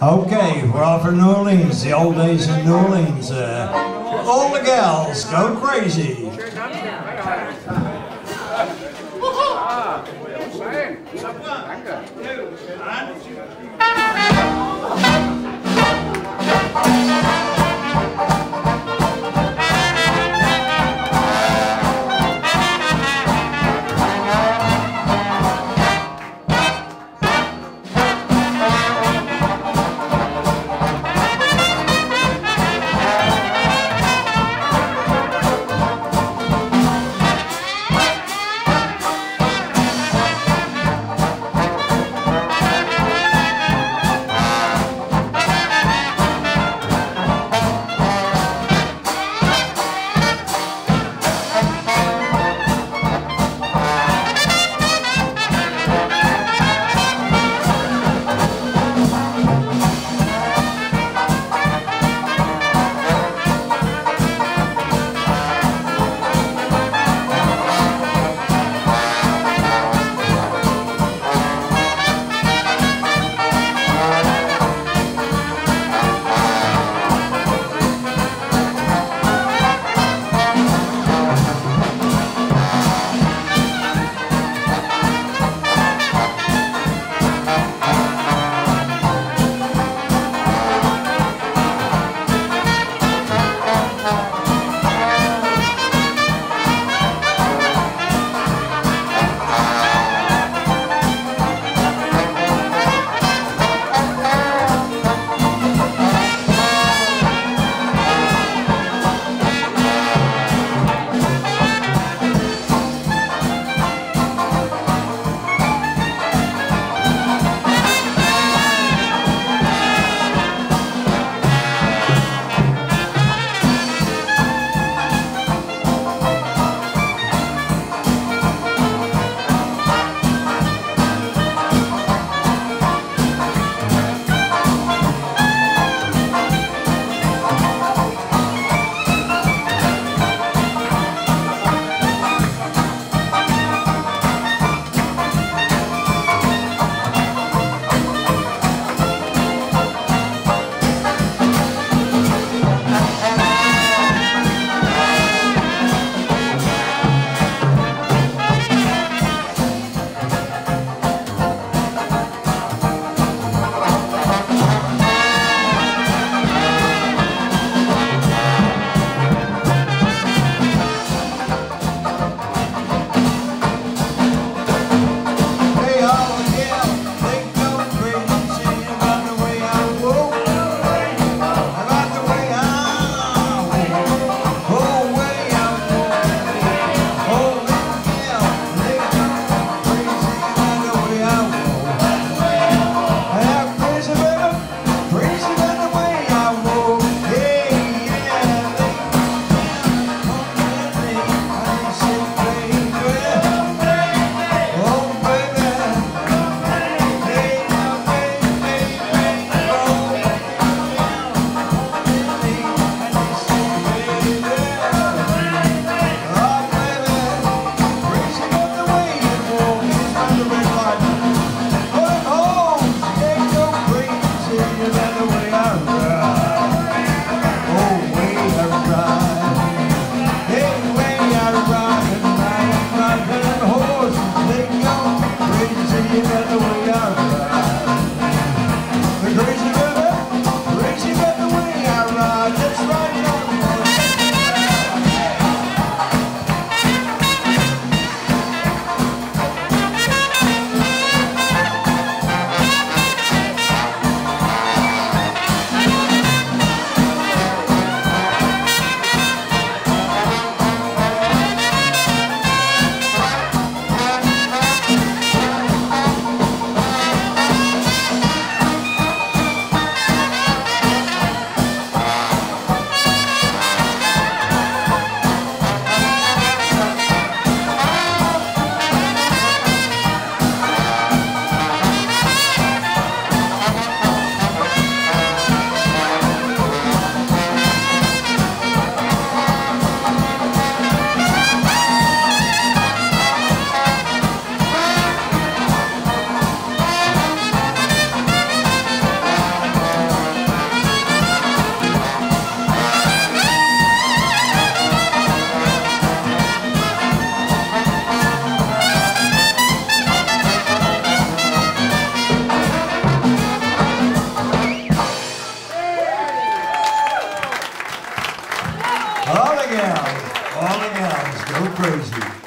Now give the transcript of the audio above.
Okay, we're off for New Orleans, the old days in New Orleans. Uh, all the gals go crazy. Yeah. All the gals, go crazy.